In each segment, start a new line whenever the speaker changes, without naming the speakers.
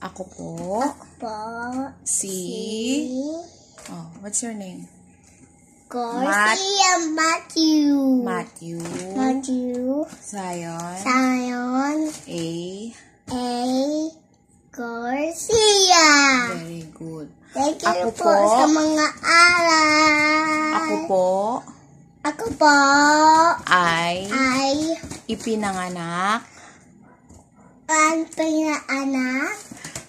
Ako po,
Po.
si... Oh, what's your name?
Garcia Matthew.
Matthew.
Matthew.
Zion.
Zion.
A.
A. Garcia.
Very good.
Thank you
Ako
po,
po.
sa mga aral.
Ako po
Ako po
ay
ay
ipinanganak
ang pinaanak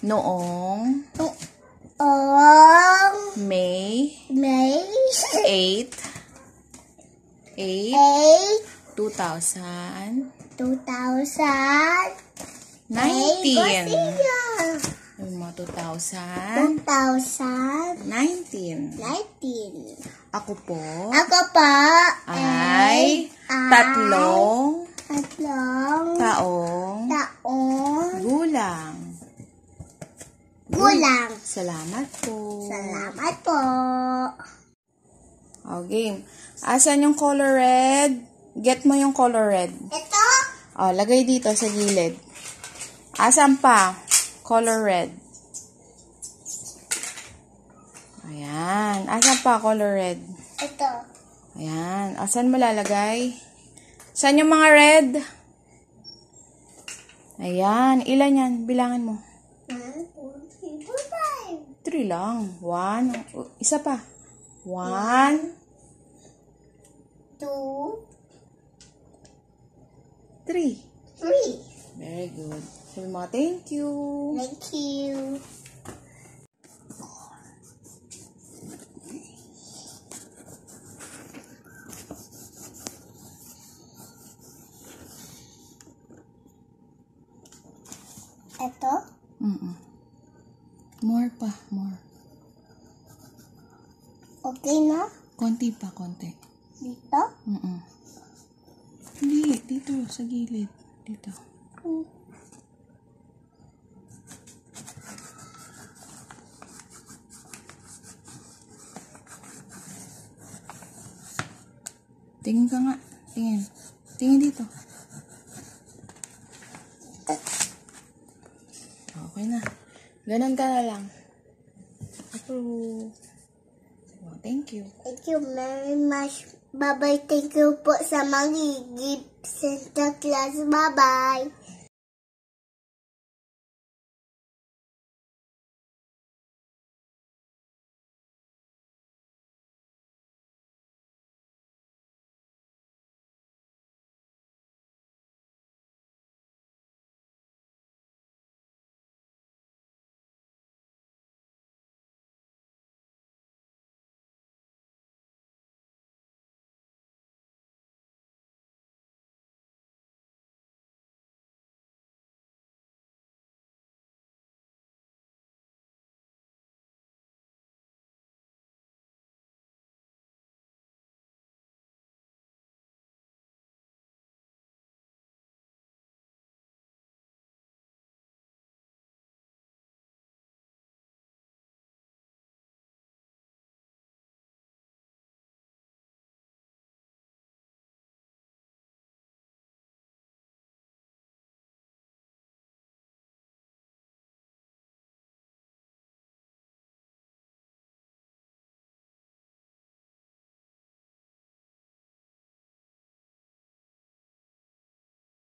noong
noong
May
May
8, 8,
8,
2019.
2000. Ay, Garcia.
Yung mga 2019.
2019.
Ako po
Ako pa
ay tatlong
tatlong
taong
taong
gulang.
Gulang.
Salamat po.
Salamat po.
Oh, game. Asan yung color red? Get mo yung color red.
Ito,
Oh, lagay dito sa gilid. Asan pa? Color red. Ayan. Asan pa color red?
ito.
Ayan. Asan mo lalagay? Saan yung mga red? Ayan. Ilan yan? Bilangan mo.
One, two, three,
lang. One. Oh, Isa pa. One.
Two,
Three.
three.
Very good. Sabi mo, thank you.
Thank you. Ito,
Mm-mm. More pa. More.
Okay na?
Konti pa, konti.
Dito?
Mm-mm. Hindi, dito, sa gilid. Dito.
Hmm.
Tingin ka nga. Tingin. Tingin dito. Okay na. Ganon ka na lang. Approve. Oh, thank you.
Thank you very much. Bye-bye. Thank you po sa mga gift Santa Claus. Bye-bye.